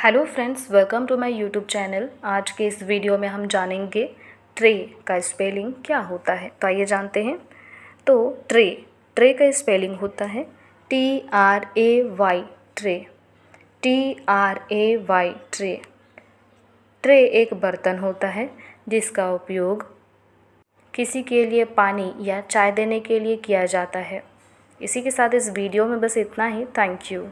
Hello friends welcome to my YouTube channel आज के इस वीडियो में हम जानेंगे ट्रे का स्पेलिंग क्या होता है। तो आइए जानते हैं। तो ट्रे ट्रे का स्पेलिंग होता है। T R A Y tray. T R A Y tray. Tray एक बर्तन होता है, जिसका उपयोग किसी के लिए पानी या चाय देने के लिए किया जाता है। इसी के साथ इस वीडियो में बस इतना ही। Thank you